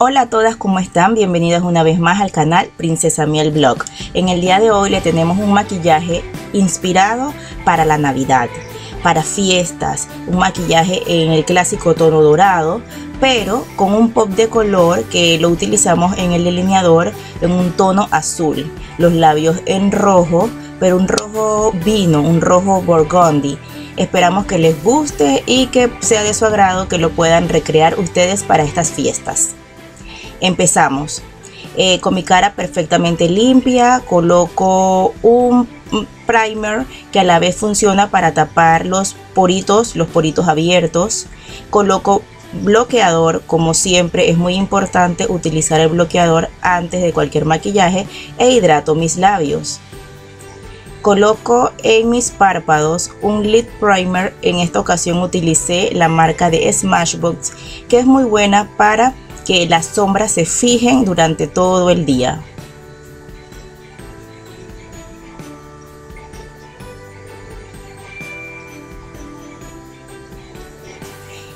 Hola a todas, ¿cómo están? Bienvenidas una vez más al canal Princesa Miel Blog. En el día de hoy le tenemos un maquillaje inspirado para la Navidad, para fiestas, un maquillaje en el clásico tono dorado, pero con un pop de color que lo utilizamos en el delineador en un tono azul, los labios en rojo, pero un rojo vino, un rojo burgundy. Esperamos que les guste y que sea de su agrado que lo puedan recrear ustedes para estas fiestas. Empezamos. Eh, con mi cara perfectamente limpia, coloco un primer que a la vez funciona para tapar los poritos, los poritos abiertos. Coloco bloqueador, como siempre es muy importante utilizar el bloqueador antes de cualquier maquillaje e hidrato mis labios. Coloco en mis párpados un lid primer, en esta ocasión utilicé la marca de Smashbox que es muy buena para que las sombras se fijen durante todo el día.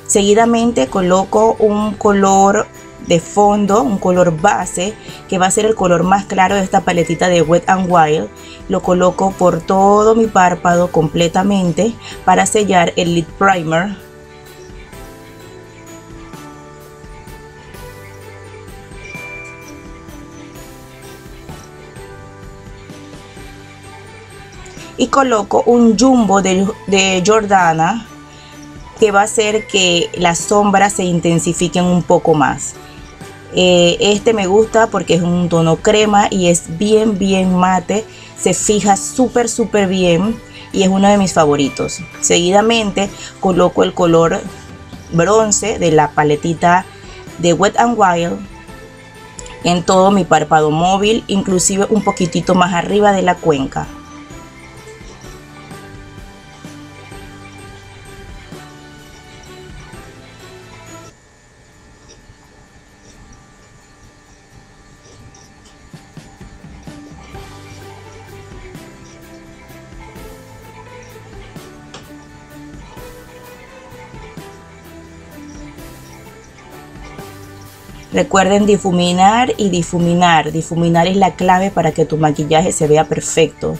Seguidamente coloco un color de fondo, un color base, que va a ser el color más claro de esta paletita de Wet n Wild. Lo coloco por todo mi párpado completamente para sellar el lid primer y coloco un jumbo de, Jordana que va a hacer que las sombras se intensifiquen un poco más. Eh, este me gusta porque es un tono crema y es bien bien mate, se fija súper súper bien y es uno de mis favoritos. Seguidamente coloco el color bronce de la paletita de Wet n Wild en todo mi párpado móvil, inclusive un poquitito más arriba de la cuenca. Recuerden difuminar y difuminar. Difuminar es la clave para que tu maquillaje se vea perfecto,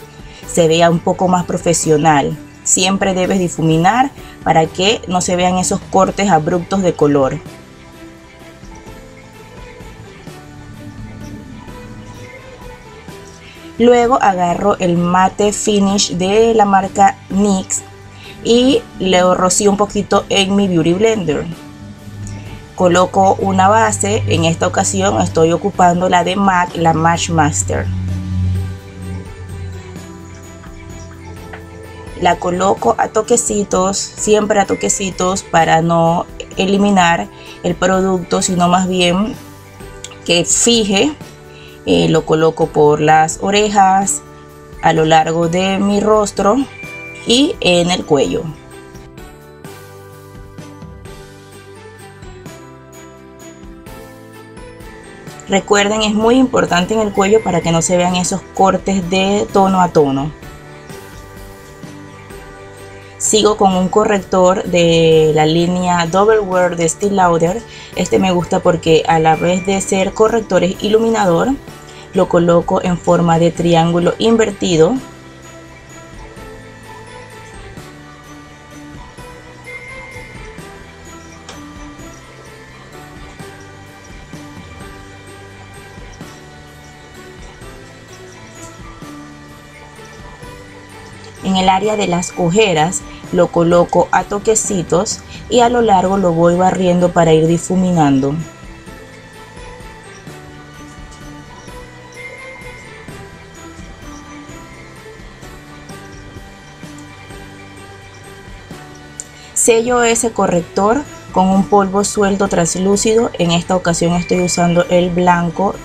se vea un poco más profesional. Siempre debes difuminar para que no se vean esos cortes abruptos de color. Luego agarro el mate finish de la marca NYX y le rocío un poquito en mi Beauty Blender coloco una base en esta ocasión estoy ocupando la de MAC la Match Master. La coloco a toquecitos siempre a toquecitos para no eliminar el producto sino más bien que fije eh, lo coloco por las orejas a lo largo de mi rostro y en el cuello Recuerden, es muy importante en el cuello para que no se vean esos cortes de tono a tono. Sigo con un corrector de la línea Double Wear de Steel Lauder. Este me gusta porque a la vez de ser corrector es iluminador. Lo coloco en forma de triángulo invertido En el área de las ojeras lo coloco a toquecitos y a lo largo lo voy barriendo para ir difuminando. Sello ese corrector con un polvo suelto translúcido. En esta ocasión estoy usando el blanco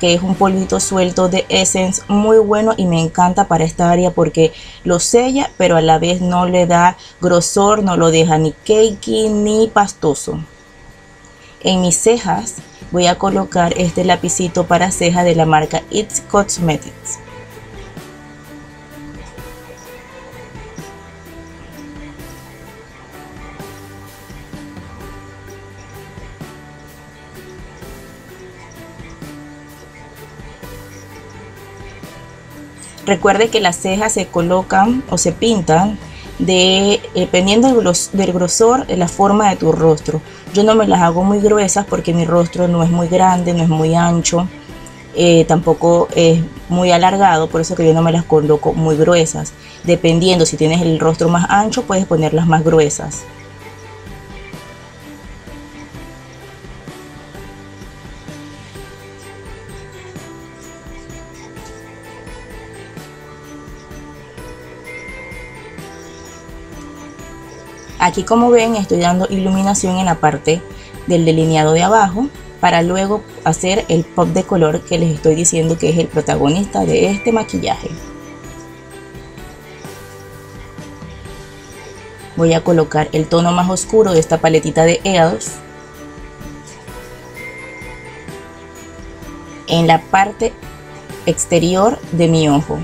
que es un polvito suelto de Essence muy bueno y me encanta para esta área porque lo sella pero a la vez no le da grosor, no lo deja ni cakey ni pastoso. En mis cejas voy a colocar este lapicito para ceja de la marca It's Cosmetics. Recuerde que las cejas se colocan o se pintan de, dependiendo del, grosor de la forma de tu rostro. Yo no me las hago muy gruesas porque mi rostro no es muy grande, no es muy ancho, eh, tampoco es muy alargado, por eso que yo no me las coloco muy gruesas. Dependiendo si tienes el rostro más ancho, puedes ponerlas más gruesas. Aquí como ven estoy dando iluminación en la parte del delineado de abajo para luego hacer el pop de color que les estoy diciendo que es el protagonista de este maquillaje. Voy a colocar el tono más oscuro de esta paletita de ELF en la parte exterior de mi ojo.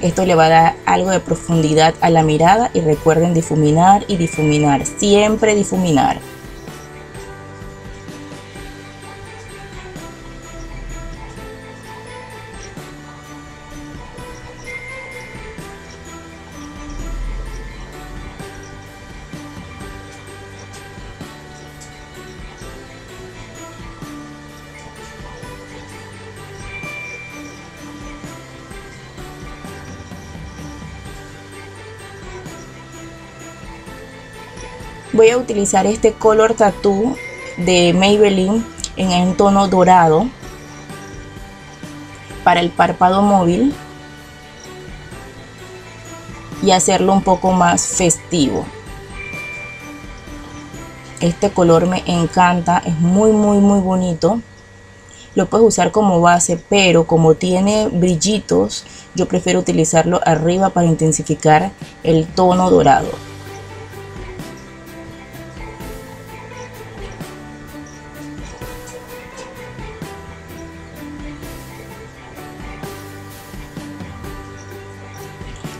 Esto le va a dar algo de profundidad a la mirada y recuerden difuminar y difuminar, siempre difuminar. Voy a utilizar este color tattoo de Maybelline en un tono dorado para el párpado móvil y hacerlo un poco más festivo. Este color me encanta es muy muy muy bonito. Lo puedes usar como base pero como tiene brillitos yo prefiero utilizarlo arriba para intensificar el tono dorado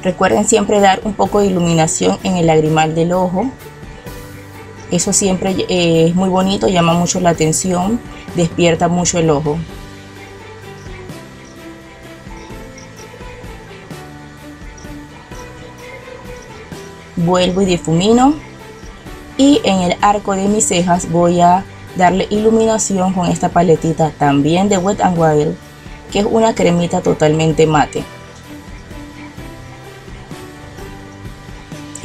Recuerden siempre dar un poco de iluminación en el lagrimal del ojo. Eso siempre eh, es muy bonito, llama mucho la atención, despierta mucho el ojo. Vuelvo y difumino. Y en el arco de mis cejas voy a darle iluminación con esta paletita también de Wet n Wild, que es una cremita totalmente mate.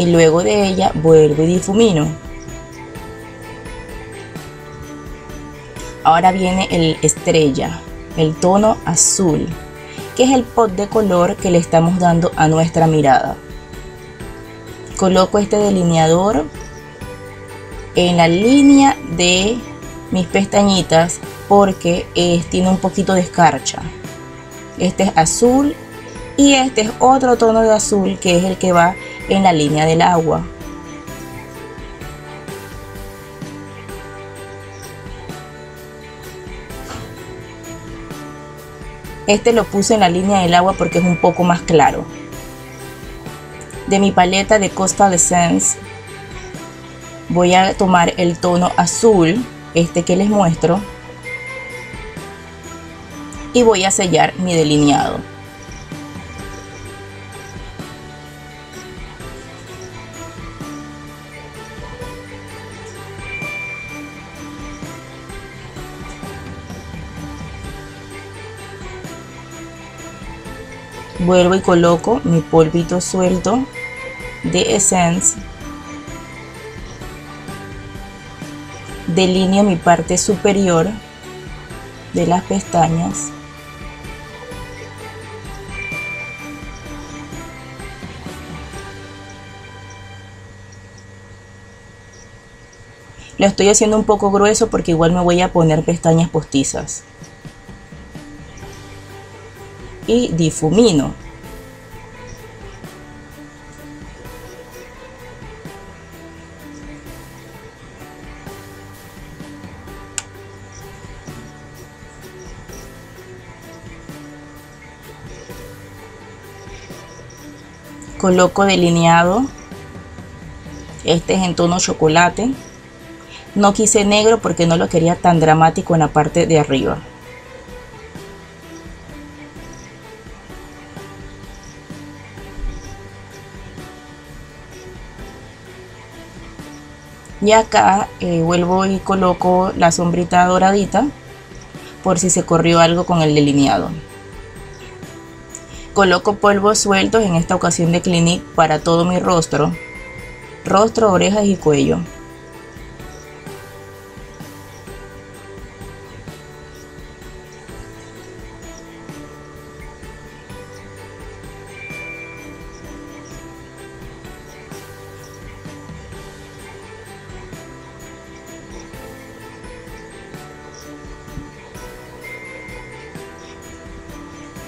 Y luego de ella vuelvo y difumino. Ahora viene el estrella, el tono azul, que es el pot de color que le estamos dando a nuestra mirada. Coloco este delineador en la línea de mis pestañitas porque tiene un poquito de escarcha. Este es azul y este es otro tono de azul que es el que va en la línea del agua. Este lo puse en la línea del agua porque es un poco más claro. De mi paleta de Coastal Essence voy a tomar el tono azul, este que les muestro, y voy a sellar mi delineado. Vuelvo y coloco mi polvito suelto de Essence. Delineo mi parte superior de las pestañas. Lo estoy haciendo un poco grueso porque igual me voy a poner pestañas postizas y difumino. Coloco delineado. Este es en tono chocolate. No quise negro porque no lo quería tan dramático en la parte de arriba. Y acá eh, vuelvo y coloco la sombrita doradita por si se corrió algo con el delineado. Coloco polvos sueltos en esta ocasión de Clinique para todo mi rostro rostro, orejas y cuello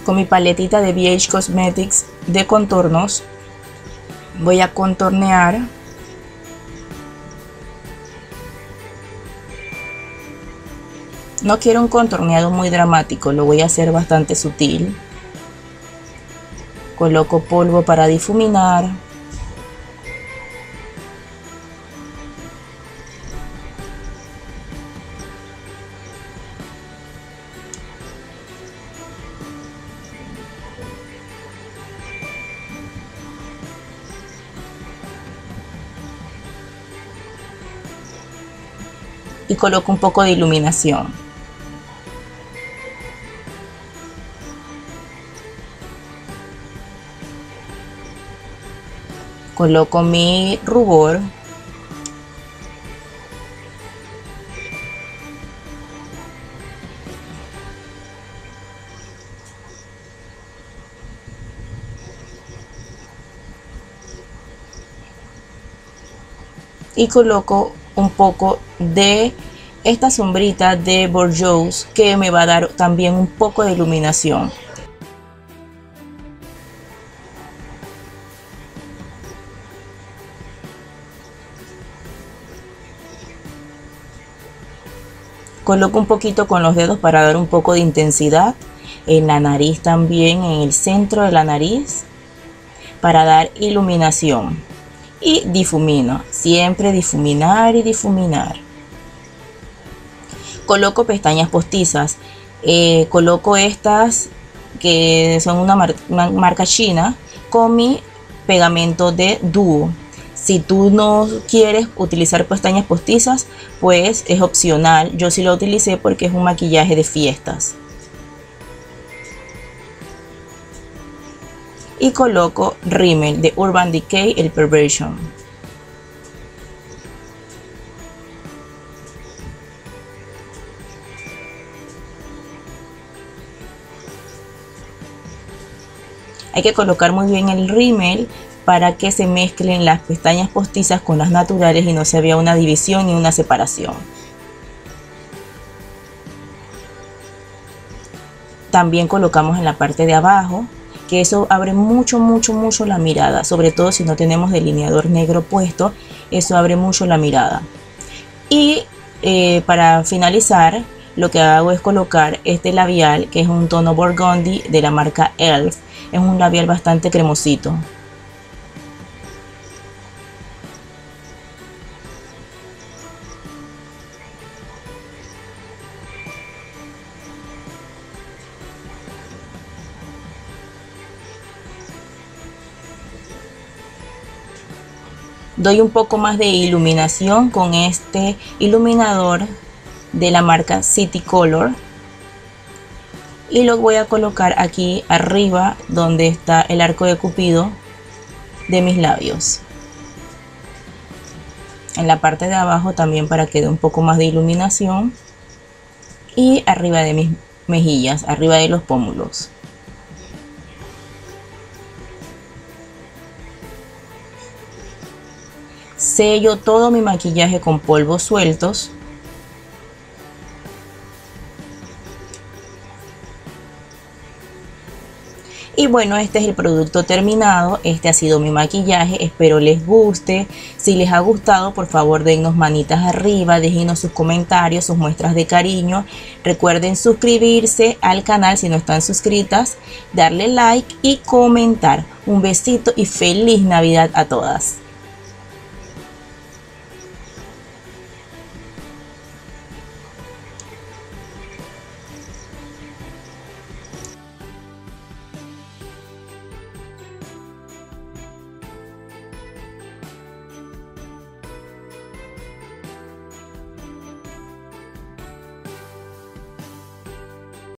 con mi paletita de BH Cosmetics de contornos. Voy a contornear. No quiero un contorneado muy dramático lo voy a hacer bastante sutil. Coloco polvo para difuminar y coloco un poco de iluminación. Coloco mi rubor. Y coloco un poco de esta sombrita de Bourgeois que me va a dar también un poco de iluminación. Coloco un poquito con los dedos para dar un poco de intensidad en la nariz también, en el centro de la nariz, para dar iluminación y difumino. Siempre difuminar y difuminar. Coloco pestañas postizas. Eh, coloco estas que son una, marca china con mi pegamento de dúo. Si tú no quieres utilizar pestañas postizas, pues es opcional. Yo sí lo utilicé porque es un maquillaje de fiestas. Y coloco Rimmel de Urban Decay el Perversion. Hay que colocar muy bien el rímel para que se mezclen las pestañas postizas con las naturales y no se vea una división y una separación. También colocamos en la parte de abajo que eso abre mucho, mucho, mucho la mirada, sobre todo si no tenemos delineador negro puesto, eso abre mucho la mirada. Y eh, para finalizar, lo que hago es colocar este labial, que es un tono Burgundy de la marca ELF, es un labial bastante cremosito. Doy un poco más de iluminación con este iluminador de la marca City Color. Y lo voy a colocar aquí arriba donde está el arco de cupido de mis labios. En la parte de abajo también para que dé un poco más de iluminación. Y arriba de mis mejillas arriba de los pómulos sello todo mi maquillaje con polvos sueltos Y bueno, este es el producto terminado. Este ha sido mi maquillaje. Espero les guste. Si les ha gustado, por favor dennos manitas arriba. Déjenos sus comentarios, sus muestras de cariño. Recuerden suscribirse al canal si no están suscritas. Darle like y comentar. Un besito y feliz Navidad a todas.